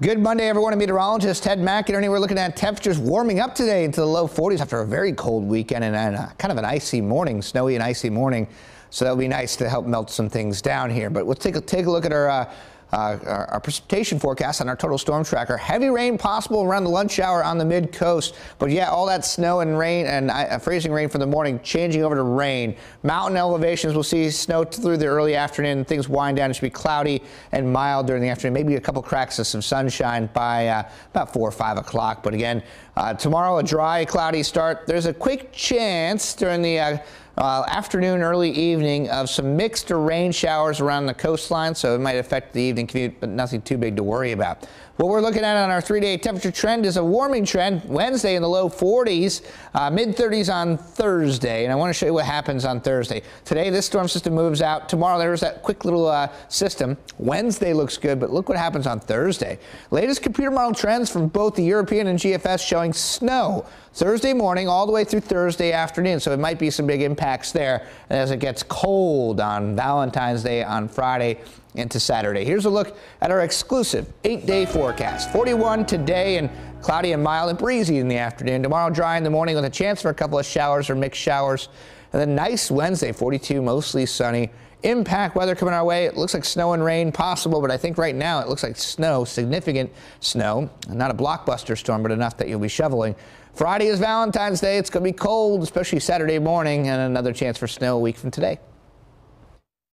Good Monday, everyone. I'm meteorologist Ted McInerney. We're looking at temperatures warming up today into the low 40s after a very cold weekend and a, kind of an icy morning, snowy and icy morning. So that'll be nice to help melt some things down here. But let's take a, take a look at our uh, uh, our, our, precipitation forecast on our total storm tracker. Heavy rain possible around the lunch hour on the mid coast. But yeah, all that snow and rain and uh, freezing rain for the morning changing over to rain. Mountain elevations will see snow through the early afternoon. Things wind down. It should be cloudy and mild during the afternoon. Maybe a couple cracks of some sunshine by uh, about 4 or 5 o'clock. But again, uh, tomorrow a dry, cloudy start. There's a quick chance during the uh, afternoon, early evening of some mixed or rain showers around the coastline, so it might affect the evening commute, but nothing too big to worry about. What we're looking at on our three-day temperature trend is a warming trend. Wednesday in the low 40s, uh, mid 30s on Thursday, and I want to show you what happens on Thursday. Today, this storm system moves out. Tomorrow, there's that quick little uh, system. Wednesday looks good, but look what happens on Thursday. Latest computer model trends from both the European and GFS showing snow Thursday morning all the way through Thursday afternoon, so it might be some big impacts there as it gets cold on Valentine's Day on Friday into Saturday. Here's a look at our exclusive eight-day forecast. 41 today and cloudy and mild and breezy in the afternoon. Tomorrow dry in the morning with a chance for a couple of showers or mixed showers. And then nice Wednesday, 42, mostly sunny. Impact weather coming our way. It looks like snow and rain possible, but I think right now it looks like snow, significant snow. Not a blockbuster storm, but enough that you'll be shoveling. Friday is Valentine's Day. It's going to be cold, especially Saturday morning, and another chance for snow a week from today.